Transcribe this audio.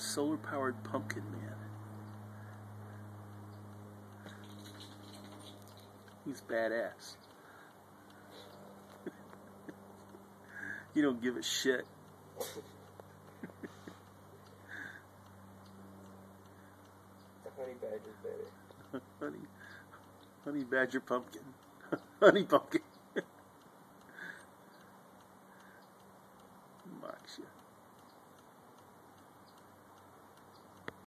solar powered pumpkin man. He's badass. you don't give a shit. honey badger pumpkin. honey pumpkin. Mocks you.